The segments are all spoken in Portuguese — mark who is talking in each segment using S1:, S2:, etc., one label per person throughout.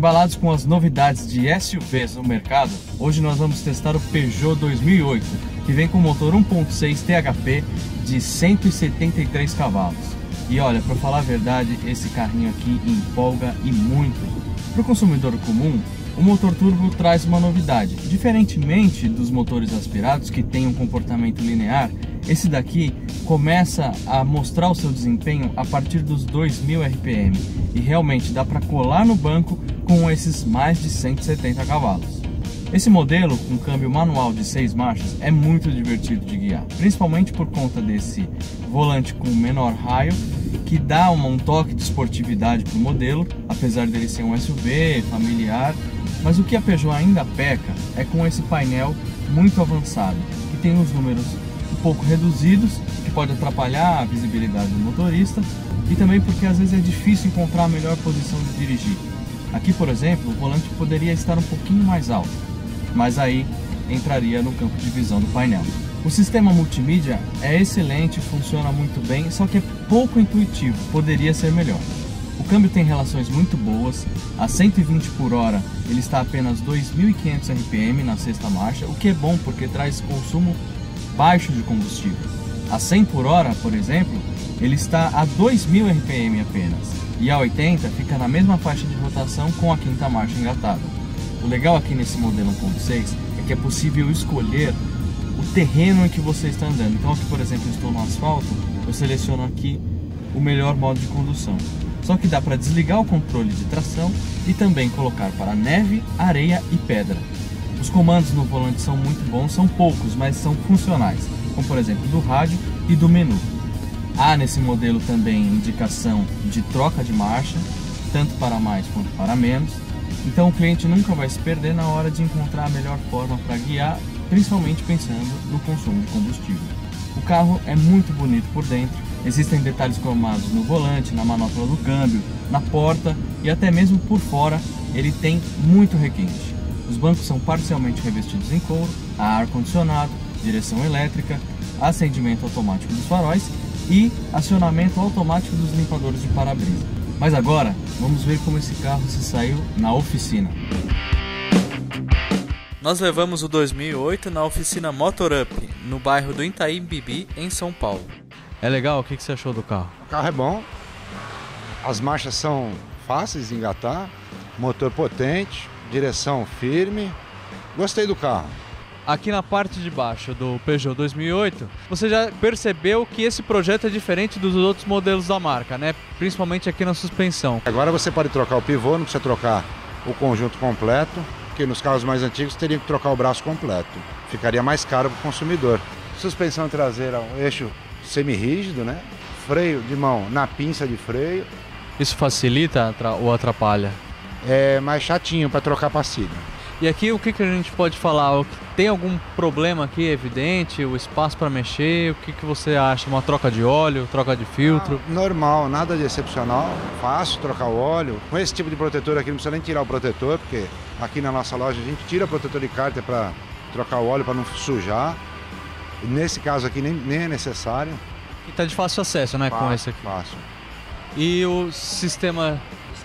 S1: Embalados com as novidades de SUVs no mercado, hoje nós vamos testar o Peugeot 2008, que vem com motor 1.6 THP de 173 cavalos. E olha, para falar a verdade, esse carrinho aqui empolga e muito. Para o consumidor comum, o motor turbo traz uma novidade. Diferentemente dos motores aspirados que têm um comportamento linear, esse daqui começa a mostrar o seu desempenho a partir dos 2000 RPM e realmente dá para colar no banco com esses mais de 170 cavalos. Esse modelo, com câmbio manual de 6 marchas, é muito divertido de guiar, principalmente por conta desse volante com menor raio, que dá um toque de esportividade para o modelo, apesar dele ser um SUV familiar. Mas o que a Peugeot ainda peca é com esse painel muito avançado, que tem os números um pouco reduzidos, que pode atrapalhar a visibilidade do motorista, e também porque às vezes é difícil encontrar a melhor posição de dirigir. Aqui, por exemplo, o volante poderia estar um pouquinho mais alto, mas aí entraria no campo de visão do painel. O sistema multimídia é excelente, funciona muito bem, só que é pouco intuitivo, poderia ser melhor. O câmbio tem relações muito boas, a 120 por hora ele está apenas 2.500 RPM na sexta marcha, o que é bom porque traz consumo baixo de combustível. A 100 por hora, por exemplo, ele está a 2.000 RPM apenas e a 80 fica na mesma faixa de rotação com a quinta marcha engatada. O legal aqui nesse modelo 1.6 é que é possível escolher o terreno em que você está andando. Então aqui, por exemplo, estou no asfalto, eu seleciono aqui o melhor modo de condução. Só que dá para desligar o controle de tração e também colocar para neve, areia e pedra. Os comandos no volante são muito bons, são poucos, mas são funcionais, como por exemplo do rádio e do menu. Há nesse modelo também indicação de troca de marcha, tanto para mais quanto para menos. Então o cliente nunca vai se perder na hora de encontrar a melhor forma para guiar, principalmente pensando no consumo de combustível. O carro é muito bonito por dentro, existem detalhes cromados no volante, na manopla do câmbio, na porta e até mesmo por fora ele tem muito requinte. Os bancos são parcialmente revestidos em couro, há ar-condicionado, direção elétrica, acendimento automático dos faróis e acionamento automático dos limpadores de para-brisa. Mas agora, vamos ver como esse carro se saiu na oficina.
S2: Nós levamos o 2008 na oficina Motor Up, no bairro do Itaim Bibi, em São Paulo.
S1: É legal? O que você achou do carro?
S3: O carro é bom, as marchas são fáceis de engatar, motor potente, direção firme. Gostei do carro
S1: aqui na parte de baixo do Peugeot 2008, você já percebeu que esse projeto é diferente dos outros modelos da marca, né? Principalmente aqui na suspensão.
S3: Agora você pode trocar o pivô, não precisa trocar o conjunto completo, porque nos carros mais antigos teria que trocar o braço completo. Ficaria mais caro para o consumidor. Suspensão traseira, um eixo semi-rígido, né? Freio de mão na pinça de freio.
S1: Isso facilita ou atrapalha?
S3: É mais chatinho para trocar pastilha.
S1: E aqui o que, que a gente pode falar? Tem algum problema aqui evidente? O espaço para mexer? O que, que você acha? Uma troca de óleo, troca de filtro?
S3: Ah, normal, nada de excepcional. Fácil trocar o óleo. Com esse tipo de protetor aqui não precisa nem tirar o protetor, porque aqui na nossa loja a gente tira o protetor de cárter para trocar o óleo para não sujar. Nesse caso aqui nem, nem é necessário.
S1: E tá de fácil acesso, né,
S3: fácil,
S1: com esse aqui.
S3: Fácil.
S1: E o sistema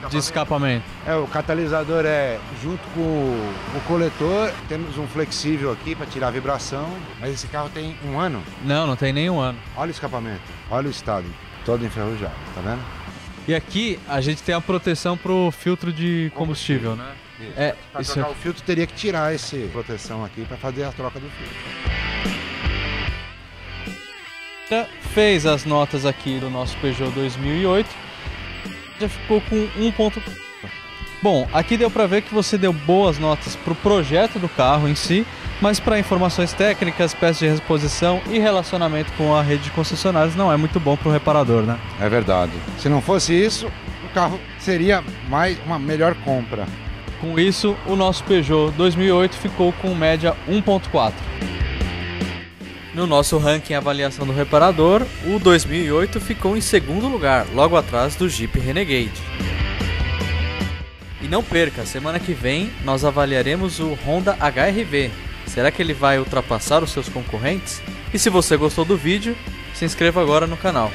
S1: de escapamento?
S3: É, o catalisador é junto com o coletor, temos um flexível aqui para tirar a vibração, mas esse carro tem um ano?
S1: Não, não tem nem um ano.
S3: Olha o escapamento, olha o estado, todo enferrujado, tá vendo?
S1: E aqui a gente tem a proteção para o filtro de combustível, né?
S3: Isso. É, para trocar é... o filtro teria que tirar essa proteção aqui para fazer a troca do filtro.
S1: Fez as notas aqui do nosso Peugeot 2008 já ficou com 1 ponto. Bom, aqui deu para ver que você deu boas notas para o projeto do carro em si, mas para informações técnicas, peças de reposição e relacionamento com a rede de concessionários não é muito bom para o reparador, né?
S3: É verdade. Se não fosse isso, o carro seria mais uma melhor compra.
S1: Com isso, o nosso Peugeot 2008 ficou com média 1.4.
S2: No nosso ranking avaliação do reparador, o 2008 ficou em segundo lugar, logo atrás do Jeep Renegade. E não perca, semana que vem nós avaliaremos o Honda HRV. Será que ele vai ultrapassar os seus concorrentes? E se você gostou do vídeo, se inscreva agora no canal.